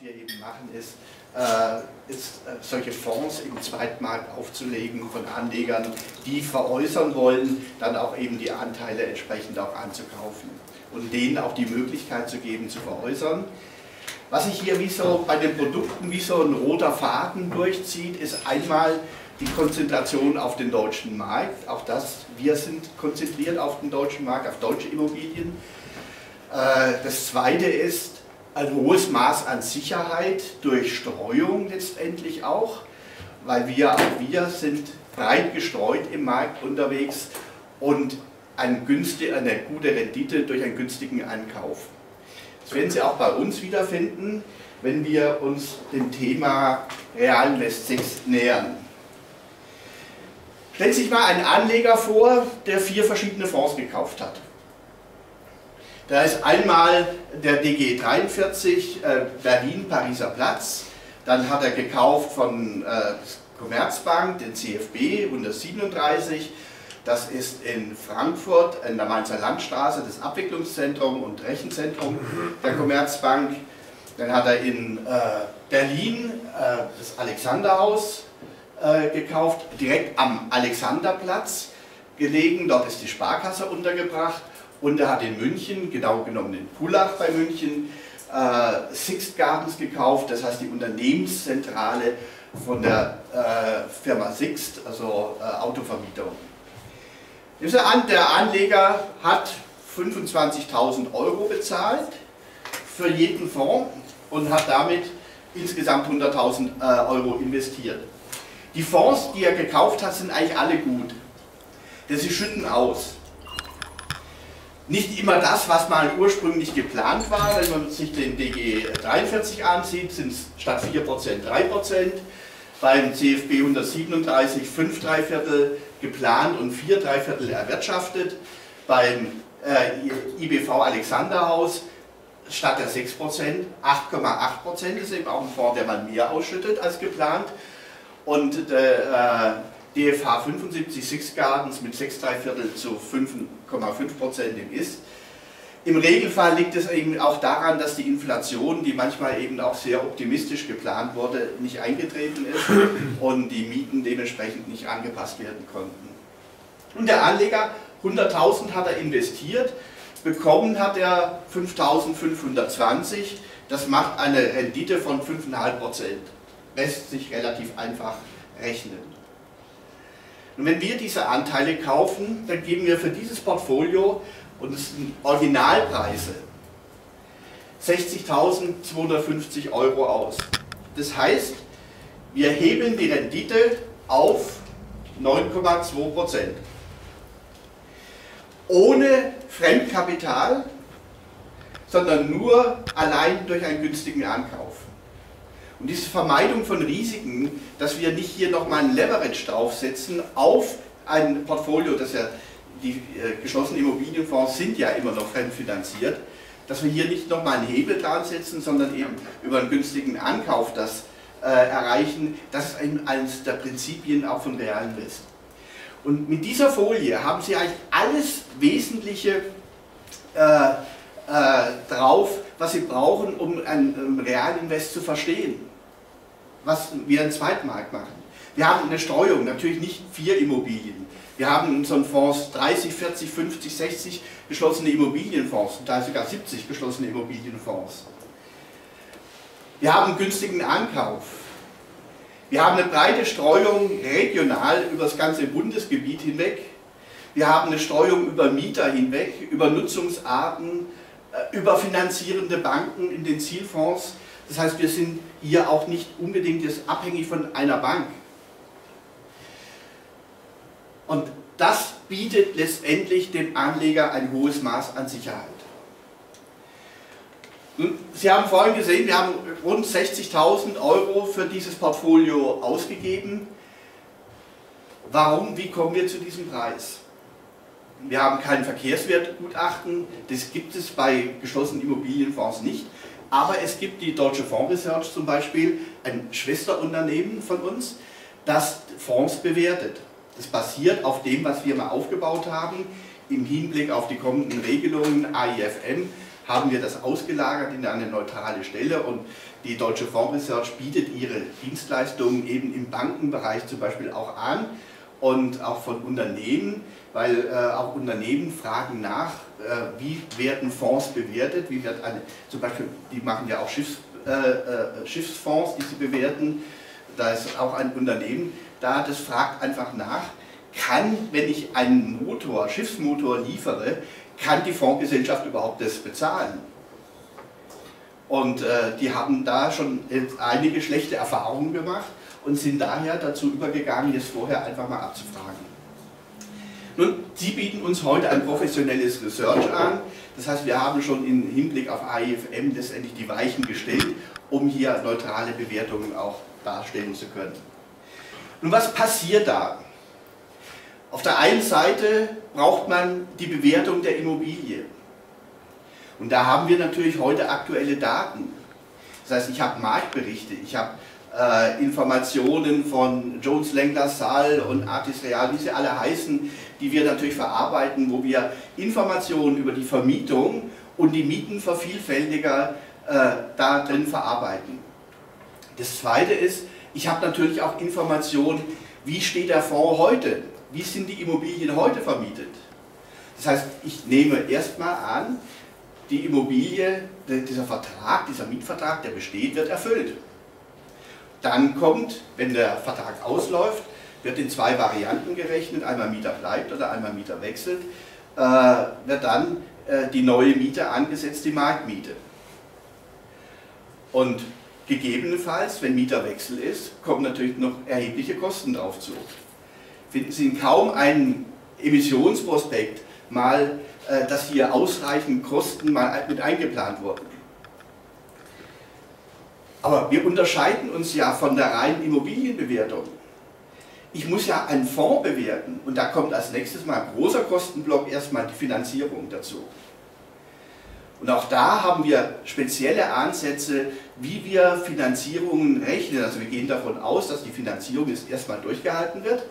wir eben machen, ist, äh, ist äh, solche Fonds im Zweitmarkt aufzulegen von Anlegern, die veräußern wollen, dann auch eben die Anteile entsprechend auch anzukaufen und denen auch die Möglichkeit zu geben, zu veräußern. Was sich hier wie so bei den Produkten wie so ein roter Faden durchzieht, ist einmal die Konzentration auf den deutschen Markt. Auch das, wir sind konzentriert auf den deutschen Markt, auf deutsche Immobilien. Äh, das zweite ist ein hohes Maß an Sicherheit durch Streuung letztendlich auch, weil wir, auch wir sind breit gestreut im Markt unterwegs und eine, günstige, eine gute Rendite durch einen günstigen Ankauf. Das werden Sie auch bei uns wiederfinden, wenn wir uns dem Thema Realinvest 6 nähern. Stellen Sie sich mal einen Anleger vor, der vier verschiedene Fonds gekauft hat. Da ist einmal der DG 43 äh, Berlin-Pariser Platz, dann hat er gekauft von äh, Commerzbank den CFB 137, das ist in Frankfurt, in der Mainzer Landstraße, das Abwicklungszentrum und Rechenzentrum der Commerzbank. Dann hat er in äh, Berlin äh, das Alexanderhaus äh, gekauft, direkt am Alexanderplatz gelegen. Dort ist die Sparkasse untergebracht. Und er hat in München, genau genommen in Pullach bei München, äh, Sixt Gardens gekauft, das heißt die Unternehmenszentrale von der äh, Firma Sixt, also äh, Autovermietung. Der Anleger hat 25.000 Euro bezahlt für jeden Fonds und hat damit insgesamt 100.000 äh, Euro investiert. Die Fonds, die er gekauft hat, sind eigentlich alle gut. Denn sie schütten aus. Nicht immer das, was mal ursprünglich geplant war, wenn man sich den DG 43 ansieht, sind es statt 4% 3%. Beim CFB 137 5 3 Viertel geplant und 4 3 Viertel erwirtschaftet. Beim äh, IBV Alexanderhaus statt der 6%, 8,8% ist eben auch ein Fonds, der mal mehr ausschüttet als geplant. Und der äh, DFH 75 Six Gardens mit 6 3 Viertel zu 5,5% im Ist. Im Regelfall liegt es eben auch daran, dass die Inflation, die manchmal eben auch sehr optimistisch geplant wurde, nicht eingetreten ist und die Mieten dementsprechend nicht angepasst werden konnten. Und der Anleger, 100.000 hat er investiert, bekommen hat er 5.520, das macht eine Rendite von 5,5%. Lässt sich relativ einfach rechnen. Und wenn wir diese Anteile kaufen, dann geben wir für dieses Portfolio und es sind Originalpreise 60.250 Euro aus. Das heißt, wir hebeln die Rendite auf 9,2 Prozent. Ohne Fremdkapital, sondern nur allein durch einen günstigen Ankauf. Und diese Vermeidung von Risiken, dass wir nicht hier nochmal ein Leverage draufsetzen auf ein Portfolio, das ja die äh, geschlossenen Immobilienfonds sind ja immer noch fremdfinanziert, dass wir hier nicht nochmal einen Hebel dran setzen, sondern eben über einen günstigen Ankauf das äh, erreichen, das ist eben eines der Prinzipien auch von Realinvest. Und mit dieser Folie haben Sie eigentlich alles Wesentliche äh, äh, drauf, was Sie brauchen, um ein um Realinvest zu verstehen, was wir im Zweitmarkt machen. Wir haben eine Streuung, natürlich nicht vier Immobilien, wir haben in unseren Fonds 30, 40, 50, 60 geschlossene Immobilienfonds, da sogar 70 geschlossene Immobilienfonds. Wir haben einen günstigen Ankauf. Wir haben eine breite Streuung regional über das ganze Bundesgebiet hinweg. Wir haben eine Streuung über Mieter hinweg, über Nutzungsarten, äh, über finanzierende Banken in den Zielfonds. Das heißt, wir sind hier auch nicht unbedingt jetzt abhängig von einer Bank. Und das bietet letztendlich dem Anleger ein hohes Maß an Sicherheit. Sie haben vorhin gesehen, wir haben rund 60.000 Euro für dieses Portfolio ausgegeben. Warum, wie kommen wir zu diesem Preis? Wir haben kein Verkehrswertgutachten, das gibt es bei geschlossenen Immobilienfonds nicht. Aber es gibt die Deutsche Fonds Research zum Beispiel, ein Schwesterunternehmen von uns, das Fonds bewertet. Das basiert auf dem, was wir mal aufgebaut haben. Im Hinblick auf die kommenden Regelungen AIFM haben wir das ausgelagert in eine neutrale Stelle und die Deutsche Fonds Research bietet ihre Dienstleistungen eben im Bankenbereich zum Beispiel auch an und auch von Unternehmen, weil äh, auch Unternehmen fragen nach, äh, wie werden Fonds bewertet, wie wird eine, zum Beispiel, die machen ja auch Schiffs, äh, äh, Schiffsfonds, die sie bewerten, da ist auch ein Unternehmen da, das fragt einfach nach, kann, wenn ich einen Motor, Schiffsmotor liefere, kann die Fondsgesellschaft überhaupt das bezahlen? Und äh, die haben da schon einige schlechte Erfahrungen gemacht und sind daher dazu übergegangen, das vorher einfach mal abzufragen. Nun, Sie bieten uns heute ein professionelles Research an. Das heißt, wir haben schon im Hinblick auf AIFM letztendlich die Weichen gestellt, um hier neutrale Bewertungen auch darstellen zu können. Nun, was passiert da? Auf der einen Seite braucht man die Bewertung der Immobilie. Und da haben wir natürlich heute aktuelle Daten. Das heißt, ich habe Marktberichte, ich habe äh, Informationen von Jones Lang LaSalle und Artis Real, wie sie alle heißen, die wir natürlich verarbeiten, wo wir Informationen über die Vermietung und die Mietenvervielfältiger äh, da drin verarbeiten. Das zweite ist, ich habe natürlich auch Informationen, wie steht der Fonds heute, wie sind die Immobilien heute vermietet. Das heißt, ich nehme erstmal an, die Immobilie, dieser Vertrag, dieser Mietvertrag, der besteht, wird erfüllt. Dann kommt, wenn der Vertrag ausläuft, wird in zwei Varianten gerechnet, einmal Mieter bleibt oder einmal Mieter wechselt, äh, wird dann äh, die neue Miete angesetzt, die Marktmiete. Und gegebenenfalls, wenn Mieterwechsel ist, kommen natürlich noch erhebliche Kosten drauf zu. Finden Sie in kaum einen Emissionsprospekt mal, äh, dass hier ausreichend Kosten mal mit eingeplant wurden. Aber wir unterscheiden uns ja von der reinen Immobilienbewertung. Ich muss ja einen Fonds bewerten und da kommt als nächstes mal großer Kostenblock erstmal die Finanzierung dazu. Und auch da haben wir spezielle Ansätze, wie wir Finanzierungen rechnen. Also wir gehen davon aus, dass die Finanzierung jetzt erstmal durchgehalten wird.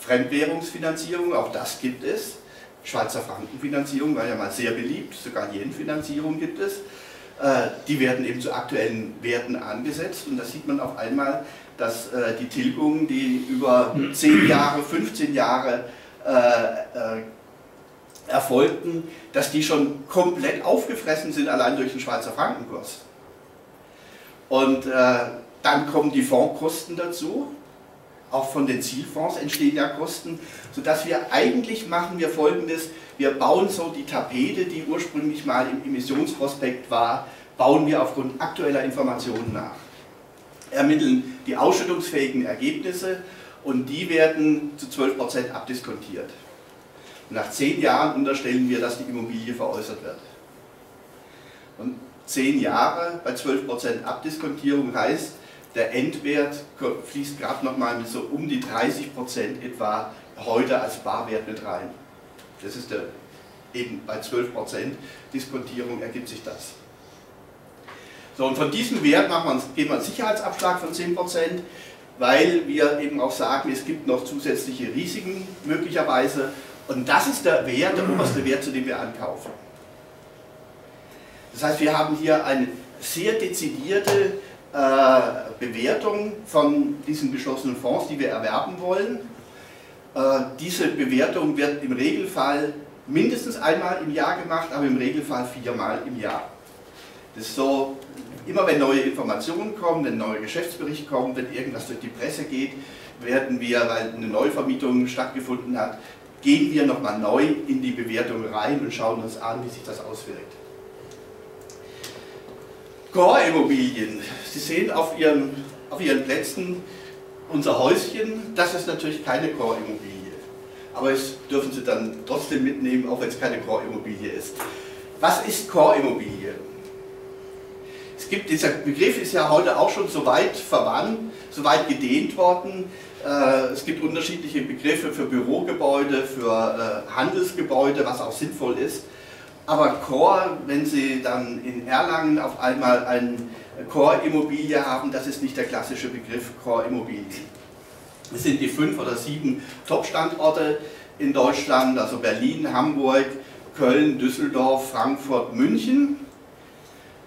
Fremdwährungsfinanzierung, auch das gibt es. Schweizer Frankenfinanzierung war ja mal sehr beliebt, sogar Yen-Finanzierung gibt es. Äh, die werden eben zu aktuellen Werten angesetzt und da sieht man auf einmal, dass äh, die Tilgungen, die über 10 Jahre, 15 Jahre äh, erfolgten, dass die schon komplett aufgefressen sind, allein durch den Schweizer Frankenkurs. Und dann kommen die Fondskosten dazu, auch von den Zielfonds entstehen ja Kosten, sodass wir eigentlich machen wir folgendes, wir bauen so die Tapete, die ursprünglich mal im Emissionsprospekt war, bauen wir aufgrund aktueller Informationen nach. Ermitteln die ausschüttungsfähigen Ergebnisse und die werden zu 12% abdiskontiert. Und nach 10 Jahren unterstellen wir, dass die Immobilie veräußert wird. Und 10 Jahre bei 12% Abdiskontierung heißt, der Endwert fließt gerade nochmal mit so um die 30% etwa heute als Barwert mit rein. Das ist der, eben bei 12% Diskontierung ergibt sich das. So, und von diesem Wert machen wir, geben wir einen Sicherheitsabschlag von 10%, weil wir eben auch sagen, es gibt noch zusätzliche Risiken möglicherweise. Und das ist der Wert, der oberste Wert, zu dem wir ankaufen. Das heißt, wir haben hier eine sehr dezidierte äh, Bewertung von diesen geschlossenen Fonds, die wir erwerben wollen. Äh, diese Bewertung wird im Regelfall mindestens einmal im Jahr gemacht, aber im Regelfall viermal im Jahr. Das ist so, immer wenn neue Informationen kommen, wenn ein neuer Geschäftsbericht kommt, wenn irgendwas durch die Presse geht, werden wir, weil eine Neuvermietung stattgefunden hat, gehen wir nochmal neu in die Bewertung rein und schauen uns an, wie sich das auswirkt. Core-Immobilien. Sie sehen auf Ihren, auf Ihren Plätzen unser Häuschen, das ist natürlich keine Core-Immobilie. Aber das dürfen Sie dann trotzdem mitnehmen, auch wenn es keine Core-Immobilie ist. Was ist Core-Immobilie? Es gibt, dieser Begriff ist ja heute auch schon so weit verwandt, so weit gedehnt worden. Äh, es gibt unterschiedliche Begriffe für Bürogebäude, für äh, Handelsgebäude, was auch sinnvoll ist. Aber Core, wenn Sie dann in Erlangen auf einmal eine Core-Immobilie haben, das ist nicht der klassische Begriff Core-Immobilie. Es sind die fünf oder sieben Top-Standorte in Deutschland, also Berlin, Hamburg, Köln, Düsseldorf, Frankfurt, München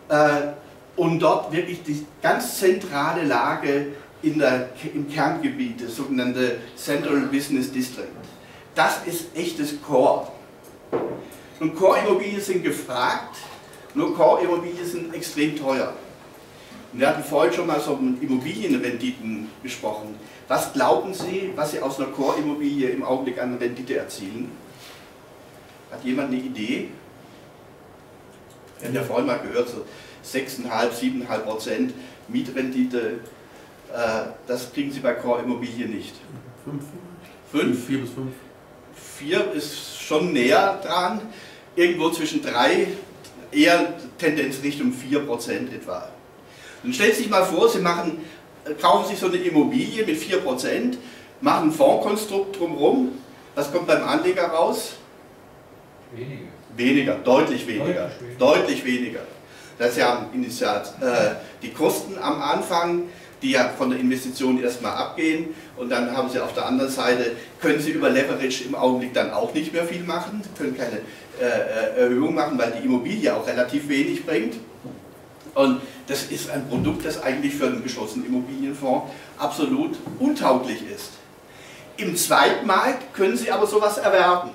äh, und dort wirklich die ganz zentrale Lage in der, im Kerngebiet, das sogenannte Central Business District. Das ist echtes Core. Und Core-Immobilien sind gefragt, nur Core-Immobilien sind extrem teuer. Und wir hatten vorhin schon mal so Immobilienrenditen gesprochen. Was glauben Sie, was Sie aus einer Core-Immobilie im Augenblick an Rendite erzielen? Hat jemand eine Idee? Wir haben ja vorhin mal gehört, so 6,5, 7,5 Prozent Mietrendite, äh, das kriegen Sie bei Core-Immobilien nicht. 5? 5? 4 bis 5. 4 ist schon näher dran, irgendwo zwischen 3, eher Tendenz Richtung 4 Prozent etwa. Und stellen Sie sich mal vor, Sie machen, äh, kaufen sich so eine Immobilie mit 4 Prozent, machen ein Fondskonstrukt drumherum, was kommt beim Anleger raus? Weniger. Weniger, deutlich weniger. Deutlich weniger. Deutlich weniger. Das ist ja Initiat, äh, die Kosten am Anfang, die ja von der Investition erstmal abgehen und dann haben Sie auf der anderen Seite, können Sie über Leverage im Augenblick dann auch nicht mehr viel machen, können keine äh, äh, Erhöhung machen, weil die Immobilie auch relativ wenig bringt. Und das ist ein Produkt, das eigentlich für einen geschlossenen Immobilienfonds absolut untauglich ist. Im Zweitmarkt können Sie aber sowas erwerben.